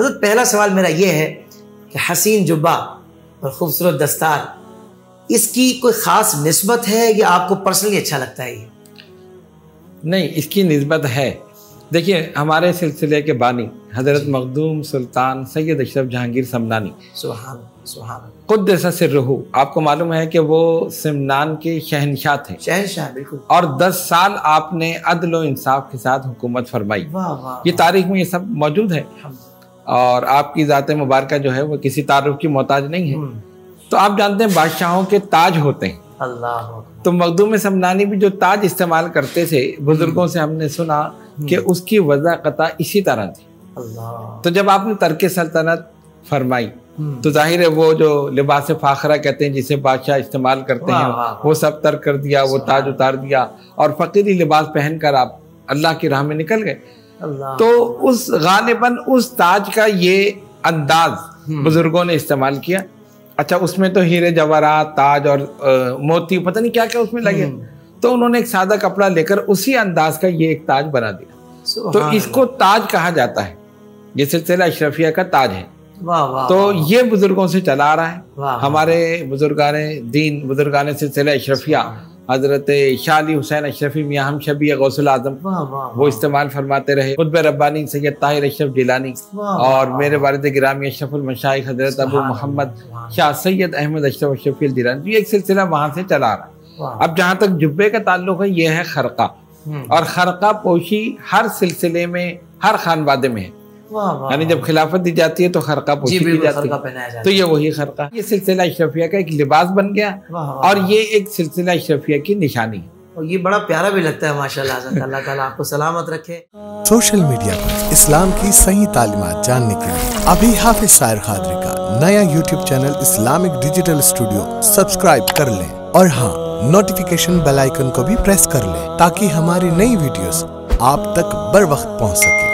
हज़रत पहला सवाल मेरा ये है कि हसीन जुब्बा और खूबसूरत दस्तार इसकी कोई ख़ास नस्बत है या आपको पर्सनली अच्छा लगता है ये? नहीं इसकी नस्बत है। देखिए हमारे सिलसिले के बानी हज़रत मखदूम सुल्तान सैयद अशरफ जहांगीर समनानी। सुहान सुहान खुद जैसा सिर रहू आपको मालूम है कि वो सिमनान के शहनशाह थे। शहनशाह बिल्कुल। और 10 साल आपने अदल इंसाफ के साथ हुकूमत फरमाई। वाह वाह ये तारीख में ये सब मौजूद है। और आपकी ज़ात मुबारक जो है वो किसी तारुफ की मोहताज नहीं है। हम्म, तो आप जानते हैं बादशाहों के ताज होते हैं। अल्लाह तो मखदूम समनानी भी जो ताज इस्तेमाल करते थे बुज़ुर्गों से हमने सुना कि उसकी वजाकता इसी तरह थी। तो जब आपने तरक सल्तनत फरमाई हम्म, तो ज़ाहिर है वो जो लिबास फाखरा कहते हैं जिसे बादशाह इस्तेमाल करते हैं। वो सब तर्क कर दिया वो ताज उतार दिया और फकीरी लिबास पहनकर आप अल्लाह की राह में निकल गए। तो उस गालिबन उस ताज का ये अंदाज हम्म। बुज़ुर्गों ने इस्तेमाल किया। अच्छा उसमें तो हीरे जवाहरात ताज और अ, मोती पता नहीं क्या क्या उसमें लगे। हम्म। तो उन्होंने एक सादा कपड़ा लेकर उसी अंदाज का ये एक ताज बना दिया। तो इसको ताज कहा जाता है। ये सिलसिला अशरफिया का ताज है। वाह वाह तो वाह, ये बुज़ुर्गों से चला आ रहा है। हमारे बुजुर्गान दीन बुजुर्गान सिलसिला अशरफिया हज़रत शाली हुसैन अशरफी मियाँ हम शबी गौसल आज़म वो इस्तेमाल फरमाते रहे। खुतब रब्बानी सैयद ताहिर अशरफ वाह, और मेरे वालद ग्रामी अशरफुल मशाइख हज़रत अबू मोहम्मद शाह सैयद अहमद अशरफ अशरफी जिलानी ये एक सिलसिला वहाँ से चला रहा अब जहाँ तक जुब्बे का ताल्लुक है ये है खरका। हम्म, और खरका पोशी हर सिलसिले में हर खानवादे में है। यानी जब खिलाफत दी जाती है तो खरका जी पोशी की जाती है। तो ये वही खरका। ये सिलसिला अशरफिया का एक लिबास बन गया। और ये एक सिलसिला अशरफिया की निशानी है। और ये बड़ा प्यारा भी लगता है माशाल्लाह अल्लाह ताला आपको सलामत रखे। सोशल मीडिया पर इस्लाम की सही तालीमात जानने के लिए अभी हाफिज सायर खादरी का नया YouTube channel Islamic digital studio subscribe कर लें। और हाँ नोटिफिकेशन बेल आइकन को भी प्रेस कर लें ताकि हमारी नई वीडियोस आप तक बर वक्त पहुँच सके।